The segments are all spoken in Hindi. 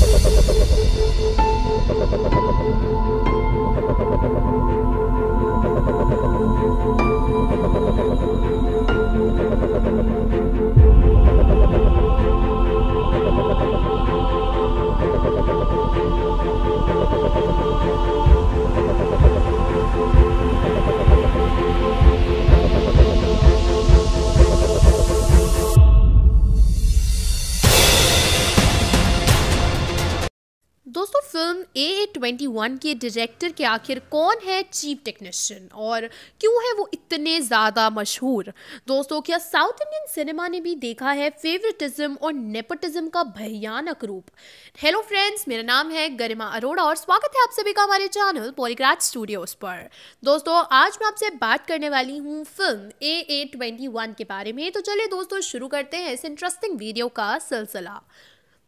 Thank you. A twenty one के डायरेक्टर के आखिर कौन है चीफ टेक्नीशियन और क्यों है वो इतने ज़्यादा मशहूर? दोस्तों, क्या साउथ इंडियन सिनेमा ने भी देखा है फेवरेटिज्म और नेपोटिज्म का भयानक रूप? हेलो फ्रेंड्स मेरा नाम है गरिमा अरोड़ा और स्वागत है आप सभी का हमारे चैनल पॉलीग्राफ स्टूडियोज पर। दोस्तों, आज मैं आपसे बात करने वाली हूँ film A A twenty one के बारे में। तो चलिए दोस्तों, शुरू करते हैं इस इंटरेस्टिंग वीडियो का सिलसिला।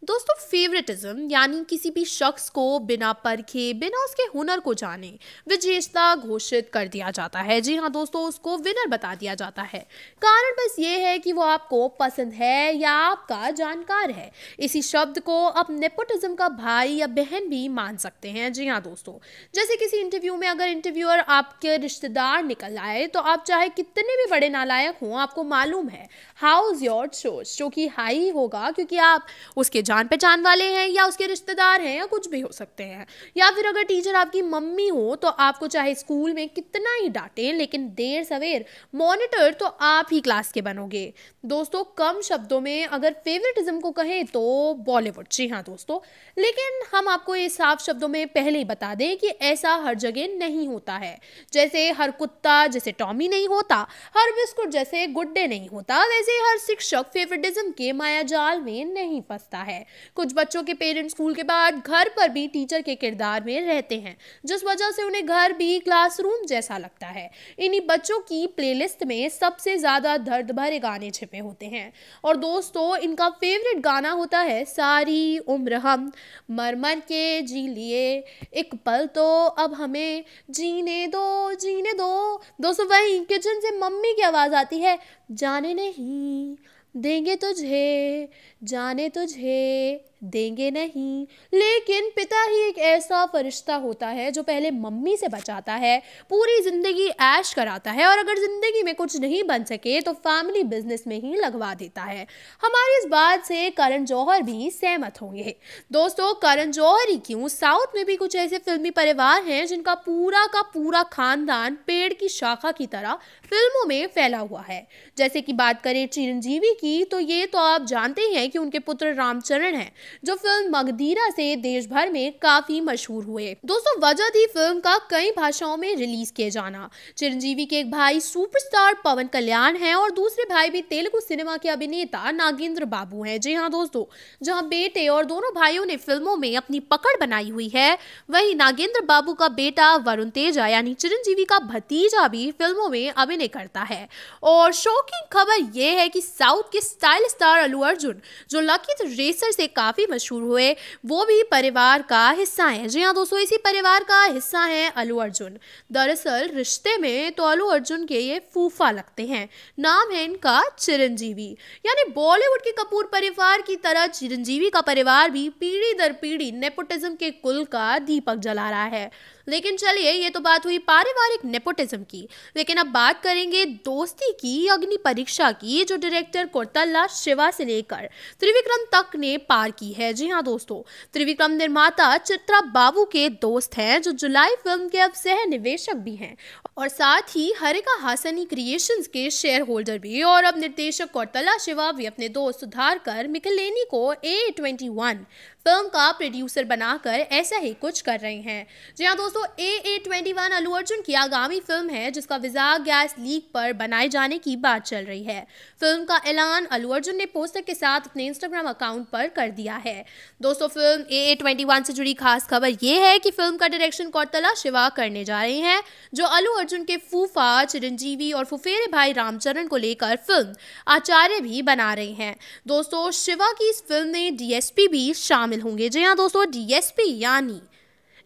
दोस्तों फेवरेटिज्म यानी किसी भी शख्स को बिना परखे, बिना उसके हुनर को जाने, विजेता घोषित कर दिया जाता है। जी हाँ दोस्तों, उसको विनर बता दिया जाता है। कारण बस ये है कि वो आपको पसंद है या आपका जानकार है। इसी शब्द को आप नेपोटिज्म का भाई या बहन भी मान सकते हैं। जी हाँ दोस्तों, जैसे किसी इंटरव्यू में अगर इंटरव्यूअर आपके रिश्तेदार निकल आए तो आप चाहे कितने भी बड़े नालायक हों, आपको मालूम है हाउ इज़ योर चोज जो कि हाई होगा, क्योंकि आप उसके जान पहचान वाले हैं या उसके रिश्तेदार हैं या कुछ भी हो सकते हैं। या फिर अगर टीचर आपकी मम्मी हो तो आपको चाहे स्कूल में कितना ही डांटे, लेकिन देर सवेर मॉनिटर तो आप ही क्लास के बनोगे। दोस्तों, कम शब्दों में अगर फेवरेटिज्म को कहें तो बॉलीवुड। जी हाँ दोस्तों, लेकिन हम आपको ये साफ़ शब्दों में पहले ही बता दें कि ऐसा हर जगह नहीं होता है। जैसे हर कुत्ता जैसे टॉमी नहीं होता, हर बिस्कुट जैसे गुड्डे नहीं होता, वैसे हर शिक्षक फेवरेटिज्म के माया जाल में नहीं फंसता है। कुछ बच्चों के पेरेंट्स स्कूल के बाद घर पर भी टीचर के किरदार में रहते हैं, जिस वजह से उन्हें घर भी क्लासरूम जैसा लगता है। इन्हीं बच्चों की प्लेलिस्ट में सबसे ज़्यादा दर्द भरे गाने छिपे होते हैं। और दोस्तों, इनका फेवरेट गाना होता है, सारी उम्र हम मर मर के जी लिए। एक पल तो अब हमें जीने दो जीने दो। दोस्तों, वही किचन से मम्मी की आवाज़ आती है, जाने नहीं देंगे तुझे जाने तुझे। देंगे नहीं। लेकिन पिता ही एक ऐसा फरिश्ता होता है जो पहले मम्मी से बचाता है, पूरी ज़िंदगी ऐश कराता है और अगर ज़िंदगी में कुछ नहीं बन सके तो फैमिली बिज़नेस में ही लगवा देता है। हमारी इस बात से करण जौहर भी सहमत होंगे। दोस्तों, करण जौहर ही क्यों? साउथ में भी कुछ ऐसे फिल्मी परिवार हैं जिनका पूरा का पूरा खानदान पेड़ की शाखा की तरह फ़िल्मों में फैला हुआ है। जैसे कि बात करें चिरंजीवी की तो ये तो आप जानते हैं कि उनके पुत्र रामचरण हैं। जो फ़िल्म मगधीरा से देश भर में काफ़ी मशहूर हुए। दोस्तों, वजह थी फ़िल्म का कई भाषाओं में रिलीज़ किए जाना। चिरंजीवी के एक भाई सुपरस्टार पवन कल्याण हैं और दूसरे भाई भी तेलुगु सिनेमा के अभिनेता नागेंद्र बाबू हैं। जी हाँ दोस्तों, जहाँ बेटे और दोनों भाइयों ने फ़िल्मों में अपनी पकड़ बनाई हुई है, वही नागेंद्र बाबू का बेटा वरुण तेजा यानी चिरंजीवी का भतीजा भी फ़िल्मों में अभिनय करता है। और शॉकिंग खबर यह है कि साउथ के स्टाइल स्टार अलू अर्जुन, जो लकी रेसर से काफ़ी काफ़ी मशहूर हुए, वो भी परिवार का हिस्सा हैं। जी हाँ दोस्तों, इसी परिवार का हिस्सा है अल्लू अर्जुन। दरअसल रिश्ते में तो अल्लू अर्जुन के ये फूफा लगते हैं। नाम है इनका चिरंजीवी। यानी बॉलीवुड के कपूर परिवार की तरह चिरंजीवी का परिवार भी पीढ़ी दर पीढ़ी नेपोटिज्म के कुल का दीपक जला रहा है। लेकिन चलिए, ये तो बात हुई पारिवारिक नेपोटिज्म की। लेकिन अब बात करेंगे दोस्ती की, अग्नि परीक्षा की, जो डायरेक्टर कोरतल्ला शिवा से लेकर त्रिविक्रम तक ने पार की है। जी हाँ दोस्तों, त्रिविक्रम निर्माता चित्रा बाबू के दोस्त हैं जो जुलाई फ़िल्म के अब सह निवेशक भी हैं और साथ ही हरिका हासनी क्रिएशंस के शेयर होल्डर भी और अब निर्देशक कौरतला शिवा भी अपने दोस्त सुधार कर मिकलेनी को ए ट्वेंटी वन फ़िल्म का प्रोड्यूसर बनाकर ऐसा ही कुछ कर रहे हैं। जी हाँ दोस्तों A A twenty one Allu Arjun की आगामी फ़िल्म है, जिसका विजा गैस लीक पर बनाए जाने की बात चल रही है। फ़िल्म का ऐलान अल्लू अर्जुन ने पोस्टर के साथ अपने इंस्टाग्राम अकाउंट पर कर दिया है। दोस्तों film A A twenty one से जुड़ी खास खबर ये है कि फ़िल्म का डायरेक्शन कौरतला शिवा करने जा रहे हैं, जो अल्लू अर्जुन के फूफा, चिरंजीवी और फुफेरे भाई रामचरण को लेकर फ़िल्म आचार्य भी बना रहे हैं। दोस्तों, शिवा की इस फ़िल्म में डीएसपी भी शामिल होंगे। जी हाँ दोस्तों डीएसपी यानी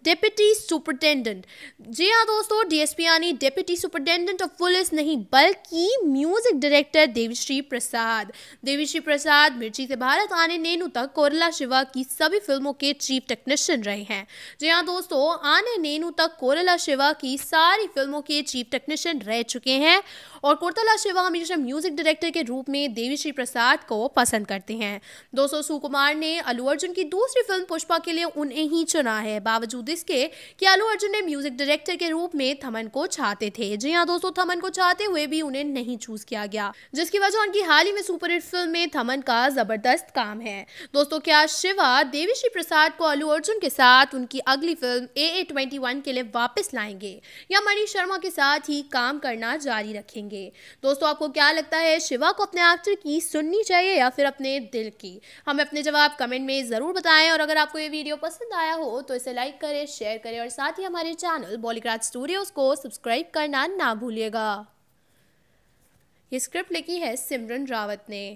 डिप्टी सुपरिटेंडेंट जी हाँ दोस्तों डीएसपी यानी डिप्टी सुपरिटेंडेंट ऑफ़ पुलिस नहीं, बल्कि म्यूज़िक डायरेक्टर देवीश्री प्रसाद। देवीश्री प्रसाद, मिर्ची से भारत आने, नेनू तक कोरला शिवा की सभी फ़िल्मों के चीफ टेक्नीशियन रहे हैं। जी हाँ दोस्तों, आने, नेनू तक कोरला शिवा की सारी फ़िल्मों के चीफ टेक्नीशियन रह चुके हैं। और कोरतला शिवा हमेशा म्यूज़िक डायरेक्टर के रूप में देवीश्री प्रसाद को पसंद करते हैं। दोस्तों, सुकुमार ने अल्लू अर्जुन की दूसरी फ़िल्म पुष्पा के लिए उन्हें ही चुना है। बावजूद इसके कि अल्लू अर्जुन ने म्यूज़िक डायरेक्टर के रूप में थमन को चाहते थे। जी हाँ दोस्तों, थमन को चाहते हुए भी उन्हें नहीं चूज़ किया गया, जिसकी वजह उनकी हाल ही में सुपरहिट फ़िल्म में थमन का ज़बरदस्त काम है। दोस्तों, क्या शिवा देवीश्री प्रसाद को अल्लू अर्जुन के साथ उनकी अगली film A A twenty one के लिए वापस लाएँगे? या मनीष शर्मा के साथ ही काम करना जारी रखेंगे? दोस्तों, आपको क्या लगता है, शिवा को अपने एक्टर की सुननी चाहिए या फिर अपने दिल की? हमें अपने जवाब कमेंट में ज़रूर बताएँ और अगर आपको ये वीडियो पसंद आया हो तो इसे लाइक करें शेयर करें और साथ ही हमारे चैनल बॉलीग्राज स्टूडियोज़ को सब्सक्राइब करना ना भूलिएगा। ये स्क्रिप्ट लिखी है सिमरन रावत ने।